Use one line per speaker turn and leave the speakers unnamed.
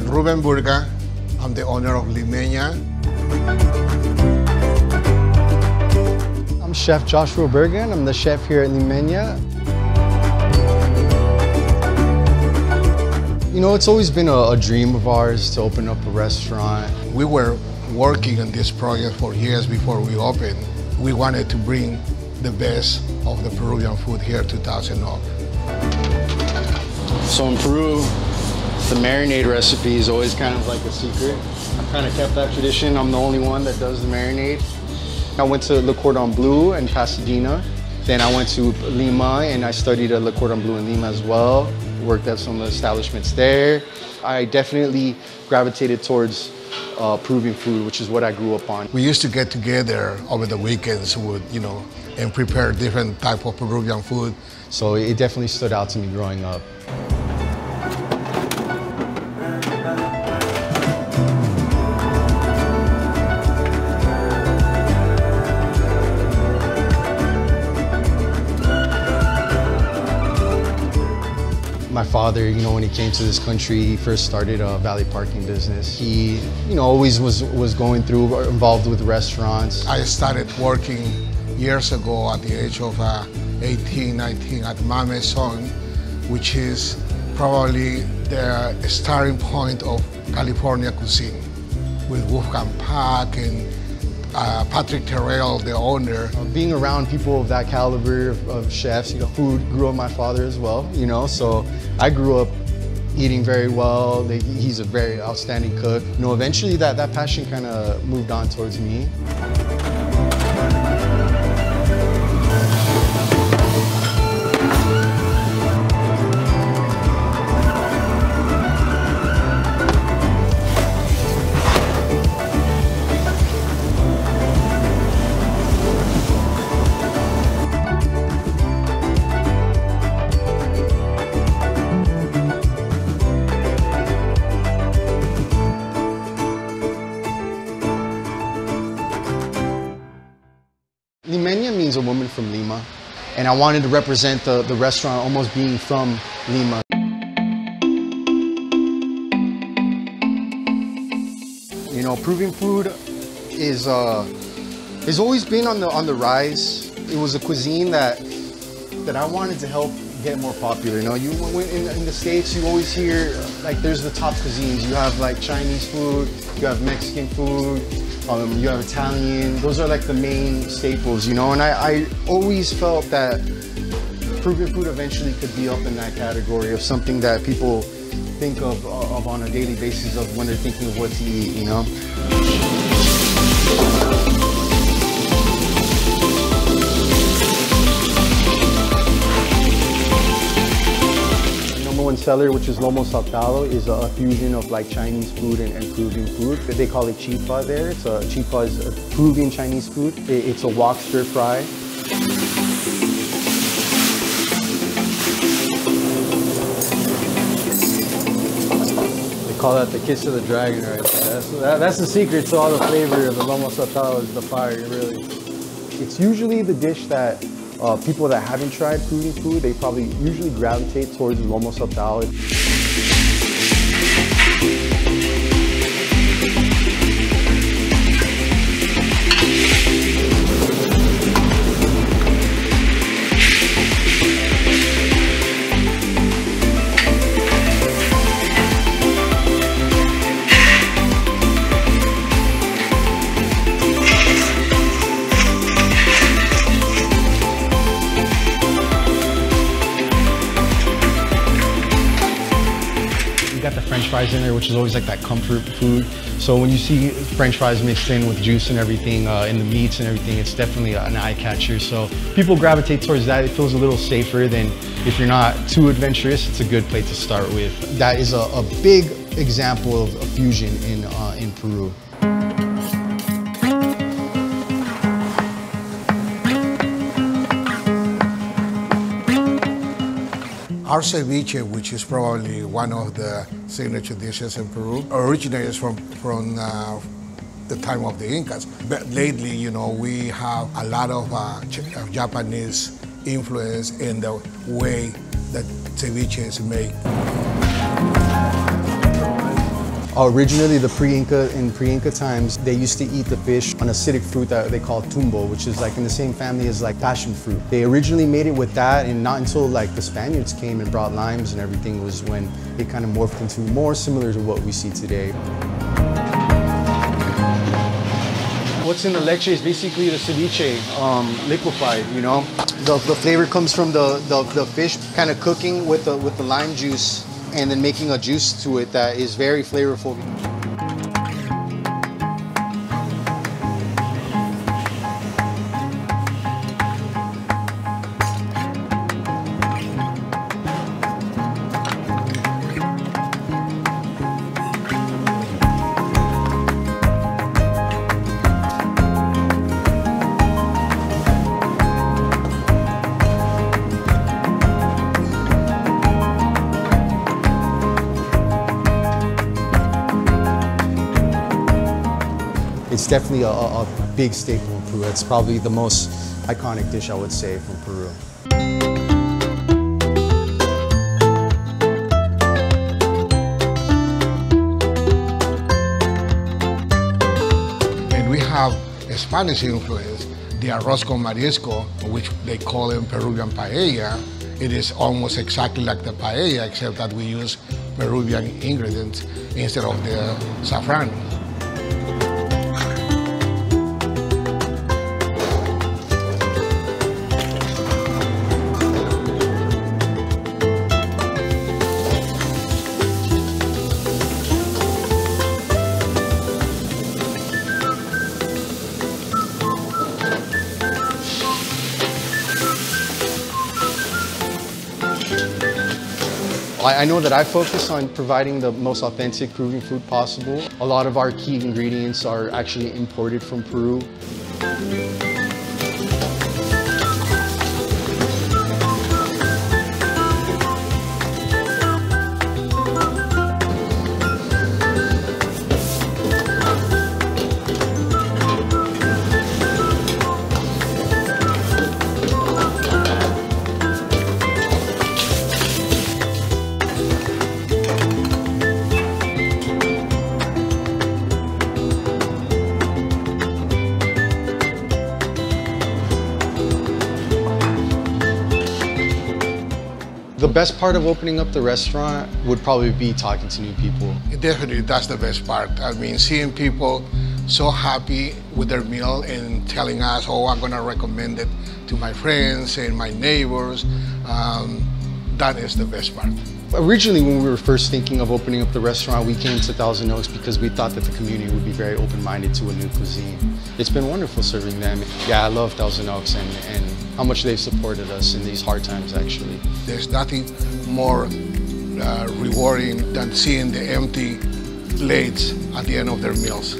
Ruben Burga. I'm the owner of Limeña.
I'm Chef Joshua Burga. I'm the chef here at Limeña. You know, it's always been a, a, dream of ours to open up a restaurant.
We were working on this project for years before we opened. We wanted to bring the best of the Peruvian food here to Thousand Oak.
So in Peru, the marinade recipe is always kind of like a secret. I've kind of kept that tradition. I'm the only one that does the marinade. I went to Le Cordon Bleu in Pasadena. Then I went to Lima and I studied at Le Cordon Bleu in Lima as well. Worked at some of the establishments there. I definitely gravitated towards uh, Peruvian food, which is what I grew up on.
We used to get together over the weekends with, you know, and prepare different type of Peruvian food.
So it definitely stood out to me growing up. Father, you know, when he came to this country, he first started a valley parking business. He, you know, always was, was going through, involved with restaurants.
I started working years ago at the age of uh, 18, 19 at Ma Maison, which is probably the starting point of California cuisine with Wolfgang Puck and uh, Patrick Terrail, the owner.
Being around people of that caliber of, of, chefs, you know, food grew up my father as well, you know, so I grew up eating very well. He's a very outstanding cook. You know, eventually that, that passion kind of moved on towards me. Lima, and I wanted to represent the, the restaurant almost being from Lima. You know, Peruvian food is uh, has always been on the on the rise. It was a cuisine that that I wanted to help get more popular. You know, you in, in the states, you always hear like there's the top cuisines. You have like Chinese food, you have Mexican food, um, you have Italian. Those are like the main staples, you know. And I, I always felt that Peruvian food eventually could be up in that category of something that people think of, of on a daily basis of when they're thinking of what to eat, you know. Seller, which is Lomo Saltado, is a fusion of like Chinese food and, and Peruvian food. They call it chifa there. It's a chifa is a Peruvian Chinese food. It, it's a wok stir fry. They call that the kiss of the dragon, right? That's, that, that's the secret to all the flavor of the Lomo Saltado is the fire, really. It's usually the dish that uh, people that haven't tried Peruvian food, they probably usually gravitate towards lomo saltado. Fries in there, which is always like that comfort food. So when you see french fries mixed in with juice and everything, uh, and the meats and everything, it's definitely an eye catcher. So people gravitate towards that. It feels a little safer than if you're not too adventurous, it's a good plate to start with. That is a, a big example of a fusion in, uh, in Peru.
Our ceviche, which is probably one of the signature dishes in Peru, originates from, from uh, the time of the Incas. But lately, you know, we have a lot of uh, Japanese influence in the way that ceviche is made.
Originally, the pre-Inca, in pre-Inca times, they used to eat the fish on acidic fruit that they call tumbo, which is like in the same family as like passion fruit. They originally made it with that, and not until like the Spaniards came and brought limes and everything was when it kind of morphed into more similar to what we see today. What's in the leche is basically the ceviche um, liquefied, you know? The, the flavor comes from the, the, the fish kind of cooking with the, with the lime juice and then making a juice to it that is very flavorful. It's definitely a, a, big staple in Peru. It's probably the most iconic dish, I would say, from Peru.
And we have a Spanish influence, the arroz con marisco, which they call in Peruvian paella. It is almost exactly like the paella, except that we use Peruvian ingredients instead of the saffron.
I know that I focus on providing the most authentic Peruvian food possible. A lot of our key ingredients are actually imported from Peru. Best part of opening up the restaurant would probably be talking to new people.
Definitely, that's the best part. I mean, seeing people so happy with their meal and telling us, oh, I'm gonna recommend it to my friends and my neighbors. Um, that is the best part.
Originally, when we were first thinking of opening up the restaurant, we came to Thousand Oaks because we thought that the community would be very open-minded to a new cuisine. It's been wonderful serving them. Yeah, I love Thousand Oaks and, and how much they've supported us in these hard times, actually.
There's nothing more uh, rewarding than seeing the empty plates at the end of their meals.